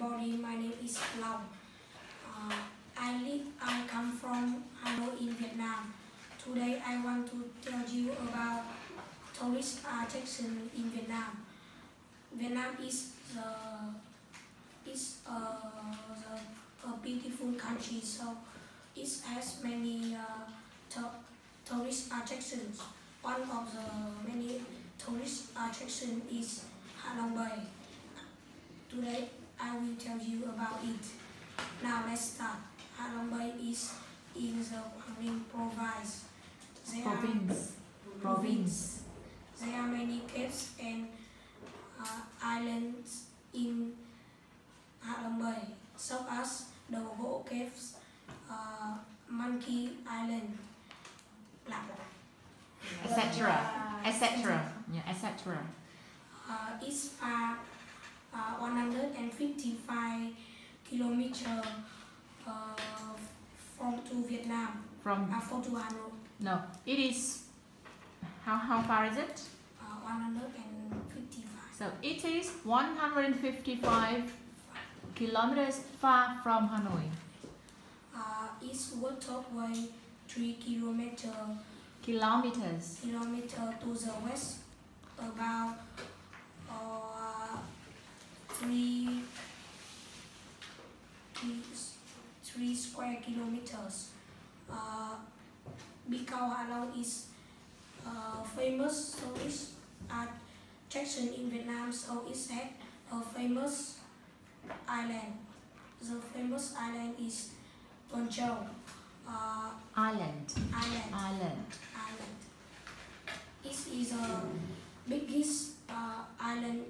everybody. My name is Long. Uh, I live, I come from Hanoi in Vietnam. Today I want to tell you about tourist attraction in Vietnam. Vietnam is the is uh, the, a beautiful country, so it has many uh, to, tourist attractions. One of the many tourist attraction is Ha Long Bay. Today tell you about it. Now let's start. Ha Long Bay is in the Quang Ninh province. There are, Province. Province. there are many caves and uh, islands in Ha Long Bay, such as the Go Caves, uh, Monkey Island, blah blah. etc. etc. Yeah, etc. Uh, it's far uh, 155 kilometer uh, from to Vietnam, From uh, from to Hanoi, no, it is how how far is it? uh, 155. So it is 155 kilometers far from Hanoi. Uh, it's waterway 3 kilometer Kilometers. kilometer to the west, about uh, three, three, three square kilometers. Uh, Hanoi is uh, famous tourist attraction in Vietnam, so it's a famous island. The famous island is Tuần Châu uh, Island. Island. Island. island. It is the biggest uh, island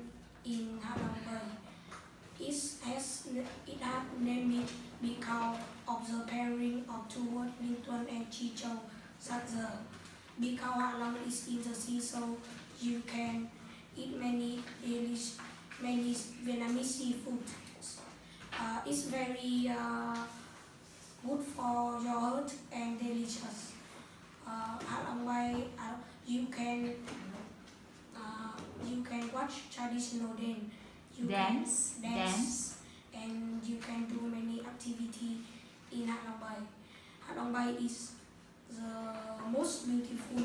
in Ha Long Bay. It has it has named it because of the pairing of two words Tuân and Chi Châu such the because Ha Long is in the sea so you can eat many delicious many Vietnamese seafood. Uh, it's very uh, good for your health and delicious uh, at Long Bay, uh, you can uh, you can watch traditional dance. You Dance. can Dance. And you can do many activity in Ha Long Bay. Ha Long Bay is the most beautiful